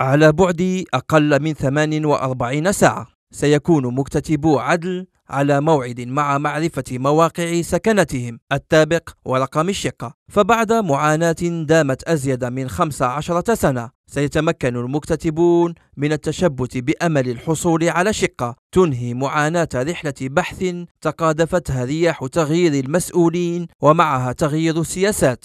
على بعد أقل من 48 ساعة. سيكون مكتتبو عدل على موعد مع معرفة مواقع سكنتهم. التابق ورقم الشقة. فبعد معاناة دامت أزيد من 15 سنة سيتمكن المكتتبون من التشبت بأمل الحصول على شقة. تنهي معاناة رحلة بحث تقاذفتها رياح تغيير المسؤولين ومعها تغيير السياسات.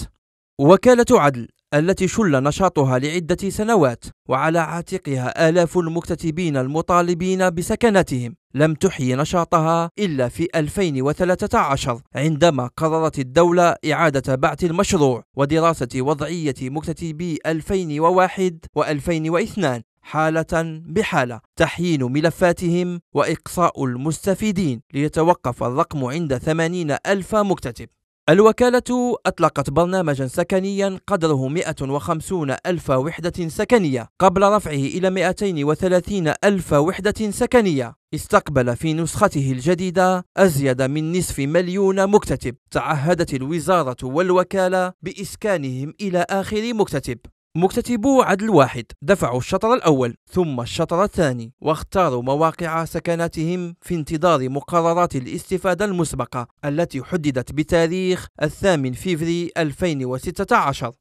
وكالة عدل. التي شل نشاطها لعدة سنوات وعلى عاتقها آلاف المكتتبين المطالبين بسكنتهم. لم تحيي نشاطها إلا في 2013 عندما قررت الدولة إعادة بعث المشروع ودراسة وضعية مكتتبي 2001 و2002 حالة بحالة. تحيين ملفاتهم وإقصاء المستفيدين. ليتوقف الرقم عند 80 ألف مكتتب. الوكالة أطلقت برنامجا سكنيا قدره 150 ألف وحدة سكنية قبل رفعه إلى 230 ألف وحدة سكنية. استقبل في نسخته الجديدة أزيد من نصف مليون مكتتب. تعهدت الوزارة والوكالة بإسكانهم إلى آخر مكتتب. مكتتبو عدل واحد دفعوا الشطر الأول ثم الشطر الثاني واختاروا مواقع سكناتهم في انتظار مقررات الاستفادة المسبقة التي حددت بتاريخ الثامن فيفري 2016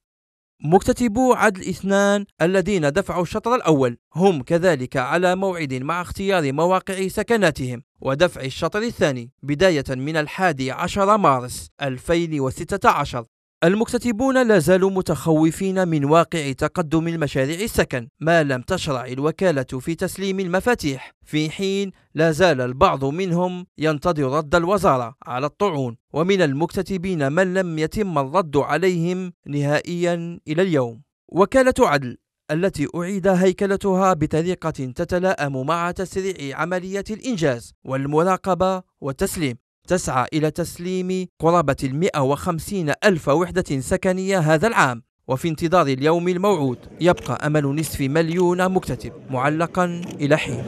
مكتتبو عدل اثنان الذين دفعوا الشطر الأول هم كذلك على موعد مع اختيار مواقع سكناتهم ودفع الشطر الثاني بداية من الحادي عشر مارس 2016 المكتتبون لا زالوا متخوفين من واقع تقدم المشاريع السكن ما لم تشرع الوكالة في تسليم المفاتيح. في حين لا زال البعض منهم ينتظر رد الوزارة على الطعون ومن المكتتبين من لم يتم الرد عليهم نهائيا إلى اليوم. وكالة عدل التي أعيد هيكلتها بطريقة تتلائم مع تسريع عملية الإنجاز والمراقبة والتسليم. تسعى إلى تسليم قرابة المئة وخمسين ألف وحدة سكنية هذا العام وفي انتظار اليوم الموعود يبقى أمل نصف مليون مكتتب معلقا إلى حين.